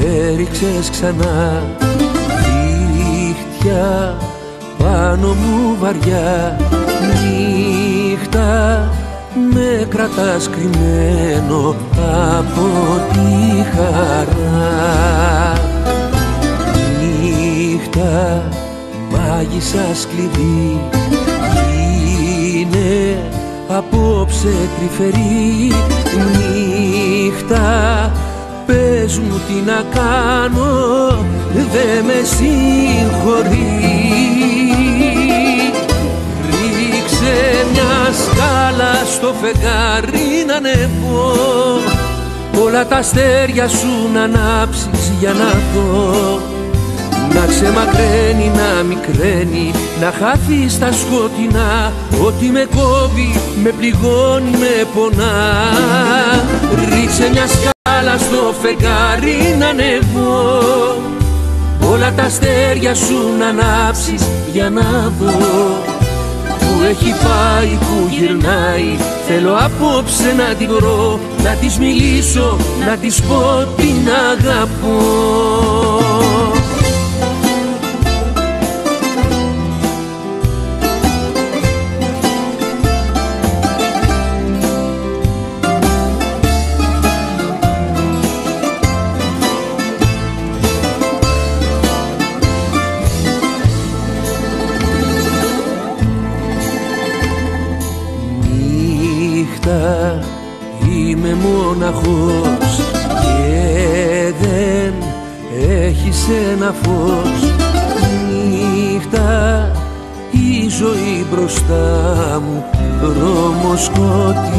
έριξες ξανά. Δίχτυα πάνω μου βαριά. Νύχτα με κρατάς κρυμμένο από τη χαρά. Νύχτα μάγισσα σκληρή. Είναι απόψε τρυφερή. Νύχτα Πες μου τι να κάνω, δε με συγχωρεί. Ρίξε μια σκάλα στο φεγγάρι να ανεβώ Όλα τα αστέρια σου να ανάψεις για να δω. Να ξεμακραίνει, να μικραίνει, να χάθει στα σκοτεινά. Ό,τι με κόβει, με πληγώνει, με πονά. Ρίξε μια σκάλα στο φεγγάρι να ανεβώ Όλα τα αστέρια σου να ανάψεις για να δω. Που έχει πάει, που γυρνάει Θέλω απόψε να την βρω. Να της μιλήσω, να της πω την αγαπώ νύχτα είμαι μοναχός και δεν έχεις ένα φως. Νύχτα η ζωή μπροστά μου δρόμος σκοτεινός.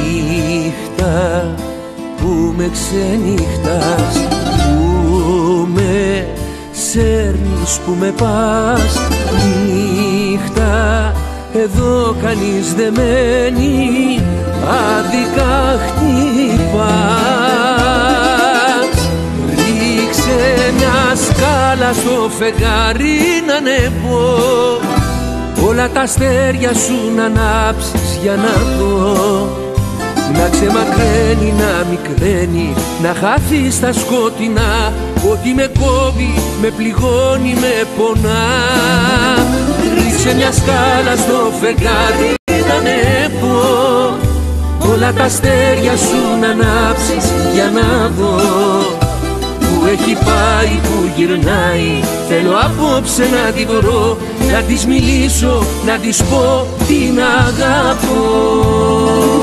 Νύχτα που με ξενύχτας που με σέρνεις που με πας. νύχτα εδώ κανείς δεν μένει άδικα χτυπάς Ρίξε μια σκάλα στο φεγγάρι να ανεβώ όλα τα αστέρια σου να ανάψεις για να δω. Να ξεμακραίνει, να μικραίνει, να χάθει στα σκότεινα. Ό,τι με κόβει, με πληγώνει, με πονά. Ρίξε μια σκάλα στο φεγγάρι να ανέβω Όλα τα αστέρια σου να ανάψεις για να δω. Που έχει πάει, που γυρνάει Θέλω απόψε να τη βρω. Να της μιλήσω, να της πω την αγαπώ